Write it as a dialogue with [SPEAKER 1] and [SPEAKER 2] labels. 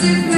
[SPEAKER 1] Go